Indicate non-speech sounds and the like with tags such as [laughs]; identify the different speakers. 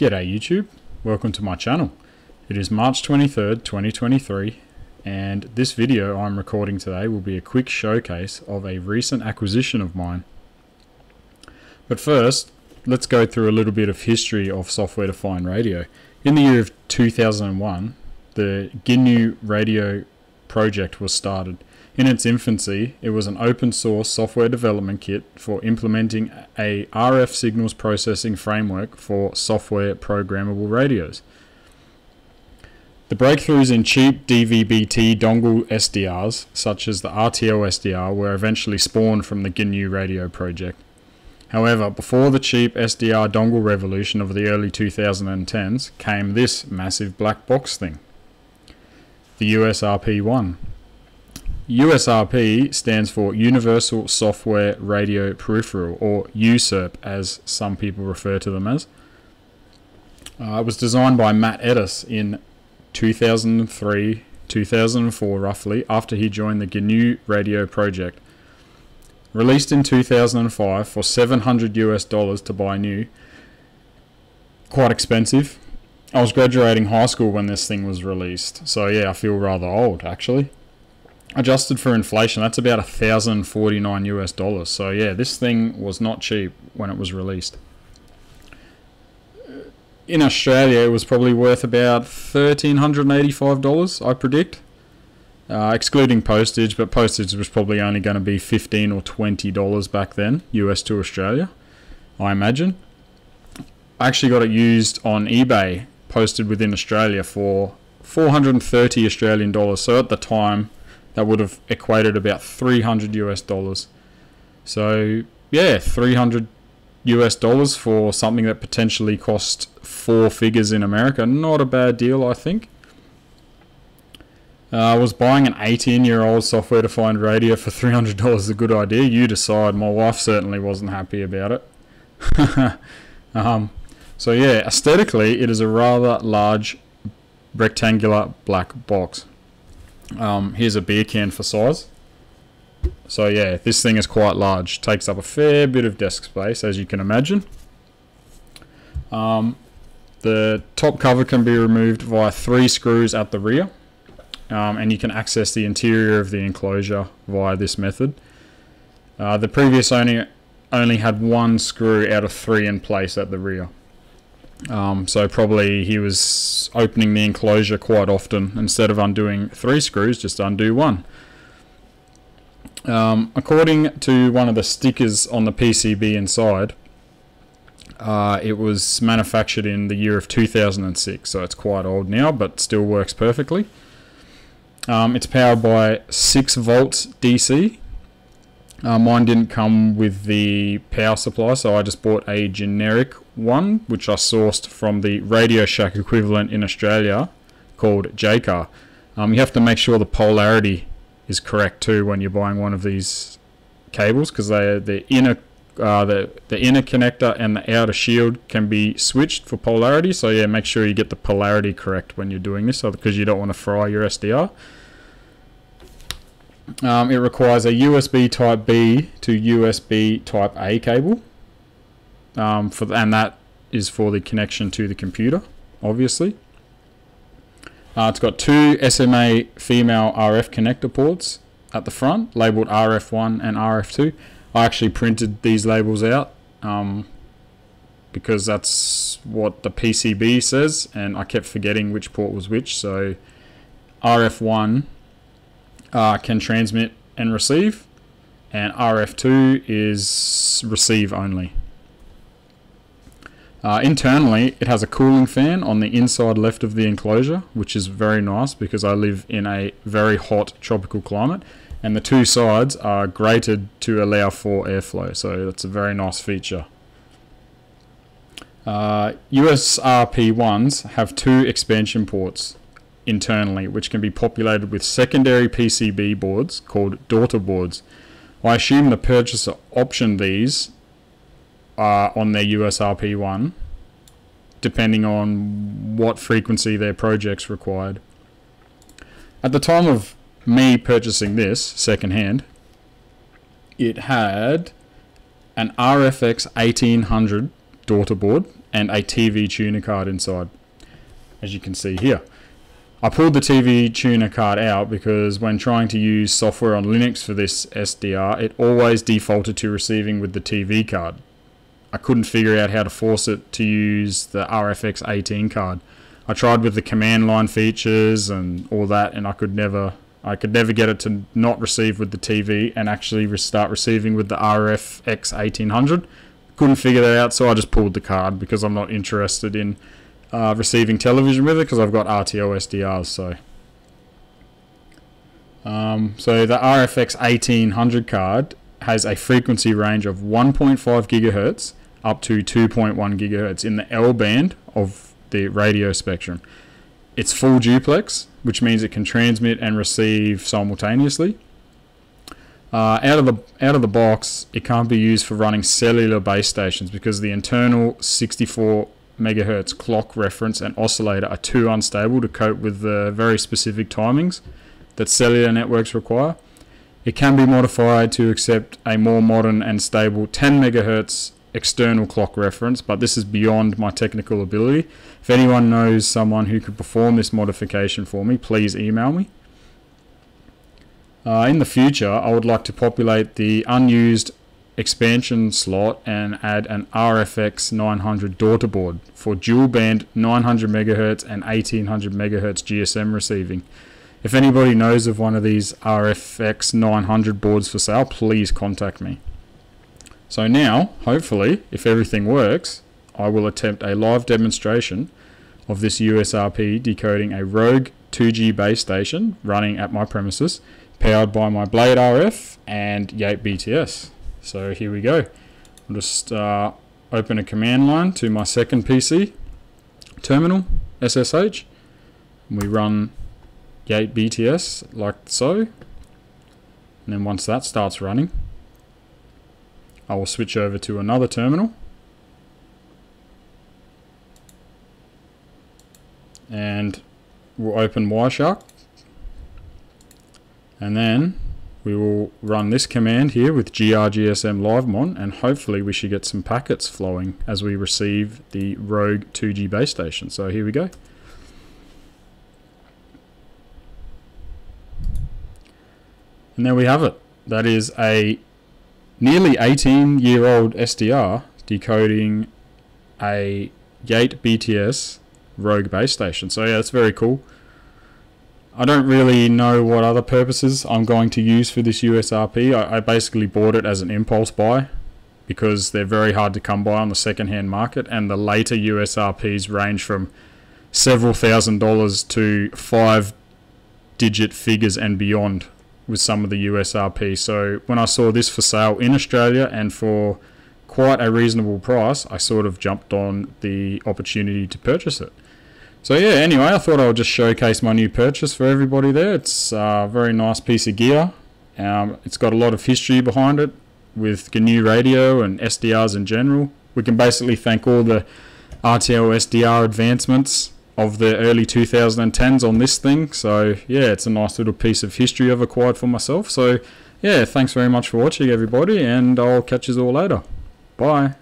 Speaker 1: G'day YouTube, welcome to my channel. It is March 23rd, 2023 and this video I'm recording today will be a quick showcase of a recent acquisition of mine. But first, let's go through a little bit of history of software-defined radio. In the year of 2001, the GNU radio project was started. In its infancy, it was an open source software development kit for implementing a RF signals processing framework for software programmable radios. The breakthroughs in cheap DVB-T dongle SDRs, such as the RTL SDR, were eventually spawned from the GNU radio project. However, before the cheap SDR dongle revolution of the early 2010s came this massive black box thing. The USRP-1. USRP stands for Universal Software Radio Peripheral, or USRP as some people refer to them as. Uh, it was designed by Matt Ettus in 2003, 2004 roughly, after he joined the GNU Radio project. Released in 2005 for 700 US dollars to buy new. Quite expensive. I was graduating high school when this thing was released, so yeah, I feel rather old actually adjusted for inflation, that's about a thousand forty nine US dollars. So yeah, this thing was not cheap when it was released. In Australia, it was probably worth about thirteen hundred and eighty five dollars, I predict, uh, excluding postage. But postage was probably only going to be fifteen or twenty dollars back then, US to Australia, I imagine. I actually got it used on eBay, posted within Australia for 430 Australian dollars. So at the time, that would have equated about 300 US dollars. So, yeah, 300 US dollars for something that potentially cost four figures in America. Not a bad deal, I think. Uh, I was buying an 18 year old software defined radio for $300 a good idea. You decide. My wife certainly wasn't happy about it. [laughs] um, so, yeah, aesthetically, it is a rather large rectangular black box. Um, here's a beer can for size. So yeah, this thing is quite large. Takes up a fair bit of desk space, as you can imagine. Um, the top cover can be removed via three screws at the rear. Um, and you can access the interior of the enclosure via this method. Uh, the previous owner only had one screw out of three in place at the rear. Um, so probably he was opening the enclosure quite often. Instead of undoing three screws, just undo one. Um, according to one of the stickers on the PCB inside, uh, it was manufactured in the year of 2006, so it's quite old now, but still works perfectly. Um, it's powered by 6 volts DC, uh, mine didn't come with the power supply, so I just bought a generic one, which I sourced from the Radio Shack equivalent in Australia called Jaycar. Um, you have to make sure the polarity is correct too when you're buying one of these cables because they the inner uh, the the inner connector and the outer shield can be switched for polarity. So yeah, make sure you get the polarity correct when you're doing this, because you don't want to fry your SDR. Um, it requires a USB Type B to USB Type A cable, um, for and that is for the connection to the computer, obviously. Uh, it's got two SMA female RF connector ports at the front, labeled RF1 and RF2. I actually printed these labels out um, because that's what the PCB says, and I kept forgetting which port was which. So RF1 uh, can transmit and receive, and RF2 is receive only. Uh, internally, it has a cooling fan on the inside left of the enclosure, which is very nice because I live in a very hot tropical climate, and the two sides are grated to allow for airflow, so that's a very nice feature. Uh, USRP1s have two expansion ports, internally, which can be populated with secondary PCB boards called daughter boards. I assume the purchaser optioned these uh, on their USRP1, depending on what frequency their projects required. At the time of me purchasing this secondhand, it had an RFX 1800 daughter board and a TV tuner card inside, as you can see here. I pulled the TV tuner card out because when trying to use software on Linux for this SDR, it always defaulted to receiving with the TV card. I couldn't figure out how to force it to use the RFX 18 card. I tried with the command line features and all that, and I could never, I could never get it to not receive with the TV and actually start receiving with the RFX 1800. Couldn't figure that out, so I just pulled the card because I'm not interested in uh, receiving television with it because I've got RTL SDRs. So, um, so the RFX 1800 card has a frequency range of 1.5 gigahertz up to 2.1 gigahertz in the L band of the radio spectrum. It's full duplex, which means it can transmit and receive simultaneously. Uh, out of the out of the box, it can't be used for running cellular base stations because the internal 64 megahertz clock reference and oscillator are too unstable to cope with the very specific timings that cellular networks require. It can be modified to accept a more modern and stable 10 megahertz external clock reference, but this is beyond my technical ability. If anyone knows someone who could perform this modification for me, please email me. Uh, in the future, I would like to populate the unused expansion slot and add an RFX 900 daughter board for dual band 900 MHz and 1800 MHz GSM receiving. If anybody knows of one of these RFX 900 boards for sale, please contact me. So now, hopefully, if everything works, I will attempt a live demonstration of this USRP decoding a Rogue 2G base station running at my premises, powered by my Blade RF and Yate BTS. So here we go. I'll just uh, open a command line to my second PC terminal, SSH. We run Yate BTS like so. And then once that starts running, I will switch over to another terminal. And we'll open Wireshark. And then we will run this command here with grgsm livemon and hopefully we should get some packets flowing as we receive the rogue 2G base station. So here we go. And there we have it. That is a nearly 18 year old SDR decoding a Yate BTS rogue base station. So yeah, that's very cool. I don't really know what other purposes I'm going to use for this USRP. I, I basically bought it as an impulse buy because they're very hard to come by on the second-hand market and the later USRPs range from several thousand dollars to five digit figures and beyond with some of the USRP. So when I saw this for sale in Australia and for quite a reasonable price, I sort of jumped on the opportunity to purchase it. So yeah, anyway, I thought I would just showcase my new purchase for everybody there. It's a very nice piece of gear. Um, it's got a lot of history behind it with GNU radio and SDRs in general. We can basically thank all the RTL SDR advancements of the early 2010s on this thing. So yeah, it's a nice little piece of history I've acquired for myself. So yeah, thanks very much for watching everybody and I'll catch you all later. Bye.